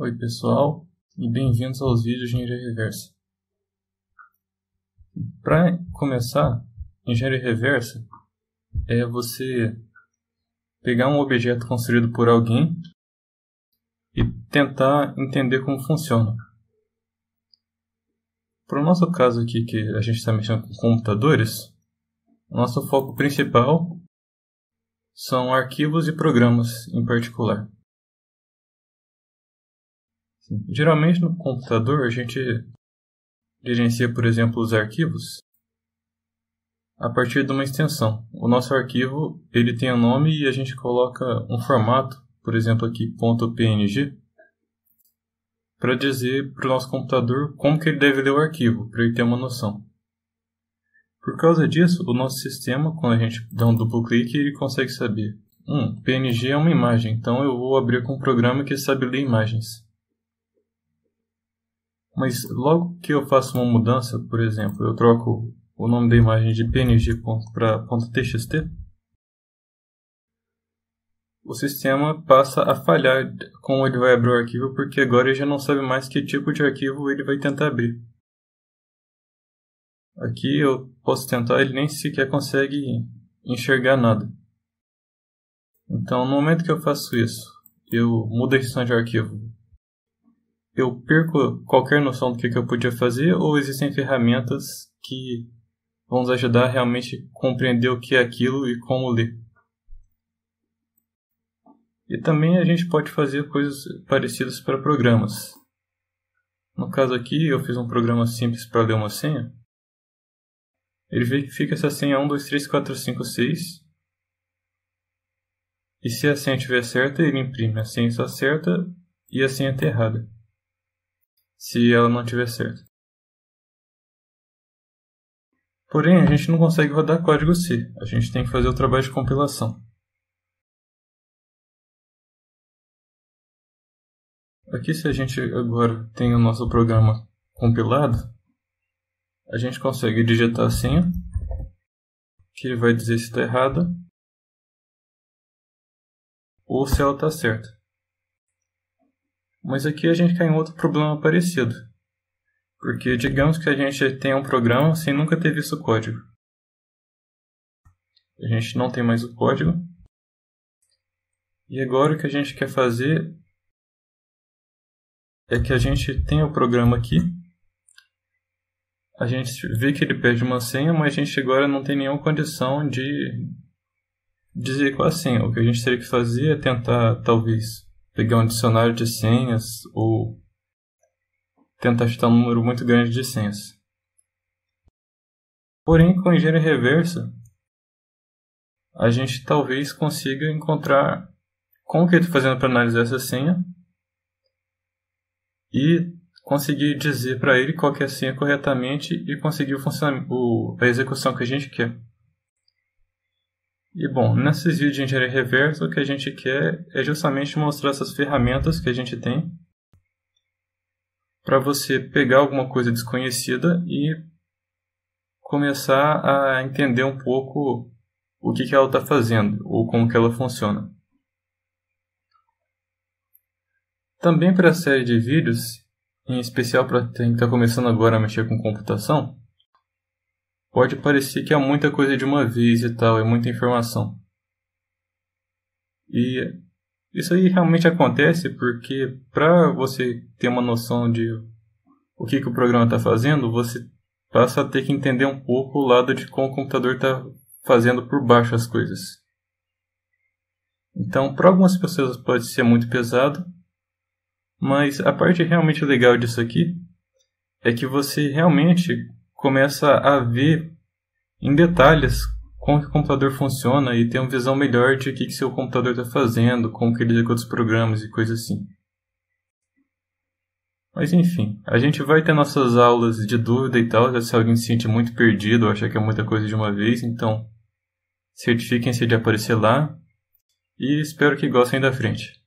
Oi pessoal e bem-vindos aos vídeos de Engenharia Reversa. Para começar, Engenharia Reversa é você pegar um objeto construído por alguém e tentar entender como funciona. Para o nosso caso aqui, que a gente está mexendo com computadores, nosso foco principal são arquivos e programas em particular. Geralmente no computador a gente gerencia, por exemplo, os arquivos a partir de uma extensão. O nosso arquivo ele tem um nome e a gente coloca um formato, por exemplo aqui .png, para dizer para o nosso computador como que ele deve ler o arquivo, para ele ter uma noção. Por causa disso, o nosso sistema, quando a gente dá um duplo clique, ele consegue saber. Hum, PNG é uma imagem, então eu vou abrir com um programa que sabe ler imagens. Mas logo que eu faço uma mudança, por exemplo, eu troco o nome da imagem de PNG para .txt, o sistema passa a falhar como ele vai abrir o arquivo, porque agora ele já não sabe mais que tipo de arquivo ele vai tentar abrir. Aqui eu posso tentar, ele nem sequer consegue enxergar nada. Então, no momento que eu faço isso, eu mudo a extensão de arquivo eu perco qualquer noção do que, que eu podia fazer ou existem ferramentas que vão nos ajudar a realmente compreender o que é aquilo e como ler. E também a gente pode fazer coisas parecidas para programas. No caso aqui, eu fiz um programa simples para ler uma senha. Ele verifica se a senha é 1, 2, 3, 4, 5, 6. E se a senha estiver certa, ele imprime a senha está certa e a senha está errada se ela não tiver certo. Porém, a gente não consegue rodar código C, a gente tem que fazer o trabalho de compilação. Aqui, se a gente agora tem o nosso programa compilado, a gente consegue digitar a senha, que ele vai dizer se está errada ou se ela está certa. Mas aqui a gente cai em outro problema parecido. Porque digamos que a gente tem um programa sem nunca ter visto o código. A gente não tem mais o código. E agora o que a gente quer fazer é que a gente tem o programa aqui. A gente vê que ele pede uma senha, mas a gente agora não tem nenhuma condição de dizer qual a senha. O que a gente teria que fazer é tentar, talvez, pegar um dicionário de senhas ou tentar chutar um número muito grande de senhas. Porém, com engenharia reversa, a gente talvez consiga encontrar como que ele está fazendo para analisar essa senha e conseguir dizer para ele qual é a senha corretamente e conseguir o o, a execução que a gente quer. E bom, nesses vídeos de engenharia reversa, o que a gente quer é justamente mostrar essas ferramentas que a gente tem para você pegar alguma coisa desconhecida e começar a entender um pouco o que, que ela está fazendo ou como que ela funciona. Também para a série de vídeos, em especial para quem está começando agora a mexer com computação, pode parecer que é muita coisa de uma vez e tal, é muita informação. E isso aí realmente acontece porque para você ter uma noção de o que, que o programa está fazendo, você passa a ter que entender um pouco o lado de como o computador está fazendo por baixo as coisas. Então, para algumas pessoas pode ser muito pesado, mas a parte realmente legal disso aqui é que você realmente começa a ver em detalhes como que o computador funciona e ter uma visão melhor de o que, que seu computador está fazendo, como que ele executa os programas e coisas assim. Mas enfim, a gente vai ter nossas aulas de dúvida e tal, se alguém se sente muito perdido ou acha que é muita coisa de uma vez, então certifiquem-se de aparecer lá e espero que gostem da frente.